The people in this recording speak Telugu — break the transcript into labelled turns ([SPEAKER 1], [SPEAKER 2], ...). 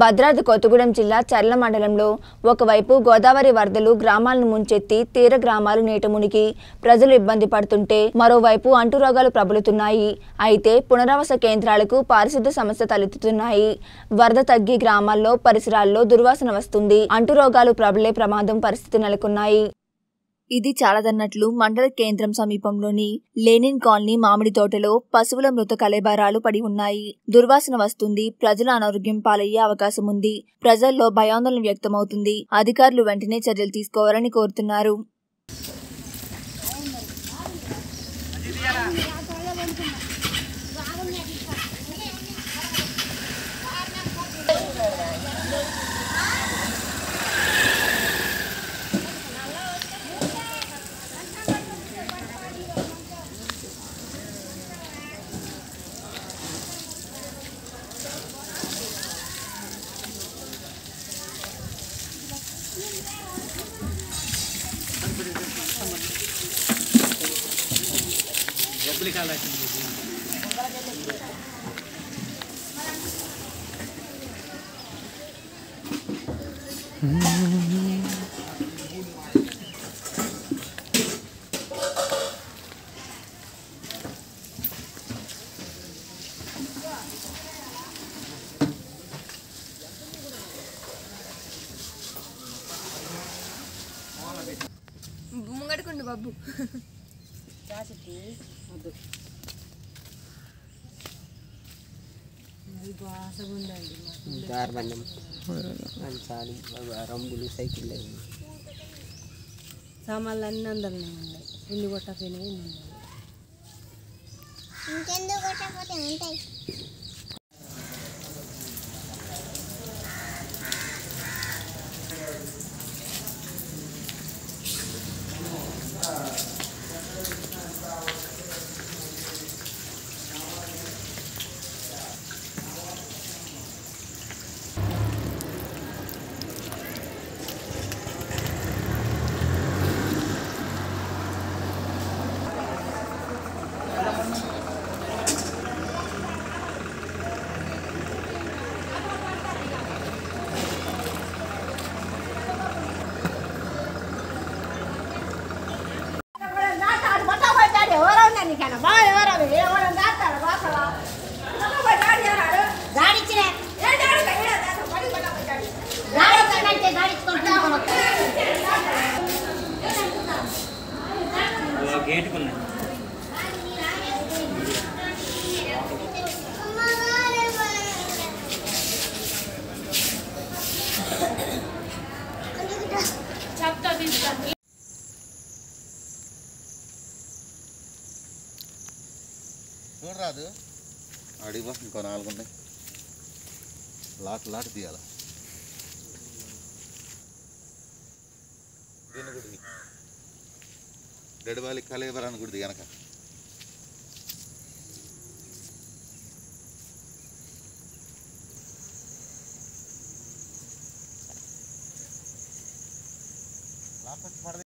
[SPEAKER 1] భద్రాద్రి కొత్తగూడెం జిల్లా చర్ల మండలంలో ఒకవైపు గోదావరి వరదలు గ్రామాలను ముంచెత్తి తీర గ్రామాలు నీట మునిగి ప్రజలు ఇబ్బంది పడుతుంటే మరోవైపు అంటురోగాలు ప్రబలుతున్నాయి. అయితే పునరావాస కేంద్రాలకు పారిశుద్ధ సమస్య తలెత్తుతున్నాయి. వరద తగ్గి గ్రామాల్లో పరిసరాల్లో దుర్వాసన వస్తుంది. అంటురోగాలు ప్రబలే ప్రమాదం పరిస్థితి నెలకొన్నాయి. ఇది చాలదన్నట్లు మండల కేంద్రం సమీపంలోని లేనిన్ కాలనీ మామిడి తోటలో పశువుల మృత కలేబారాలు పడి ఉన్నాయి. దుర్వాసన వస్తుంది. ప్రజల అనారోగ్యం పాలయ్యే అవకాశం ఉంది. ప్రజల్లో భయాందోళన వ్యక్తమవుతుంది. అధికారులు వెంటనే చర్యలు తీసుకోవాలని కోరుతున్నారు. ముంగడుకుండు బాబు.
[SPEAKER 2] గార్బన్యం మంచాలు రంగులు సైకిల్
[SPEAKER 3] సామాన్లు అన్నీ అందరినీ ఉన్నాయి. ఇల్లు కొట్టకపోయినాయి
[SPEAKER 4] ఇంకెందుకు కొట్టకపోతే ఉంటాయి.
[SPEAKER 5] చూడరాదు అడిగిపో ఇంకో నాలుగు ఉన్నాయి లాట్ లాట్ తీయాల? దీన్ని కూడా గడివాలి కలేబరాన్ని కూడా వెనక